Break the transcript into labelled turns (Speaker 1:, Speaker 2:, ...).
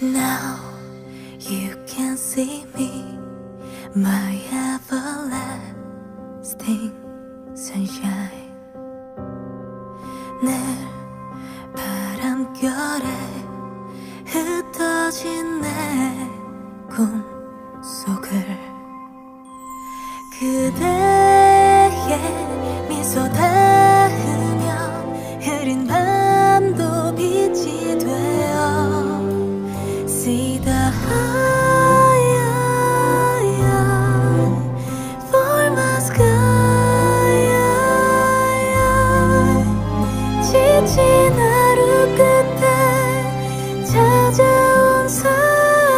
Speaker 1: Now you can see me, my everlasting sunshine. 늘 바람결에 흩어진 내 꿈속을 그대의 미소 다 crescida. Ai, formas cai, ai. Né?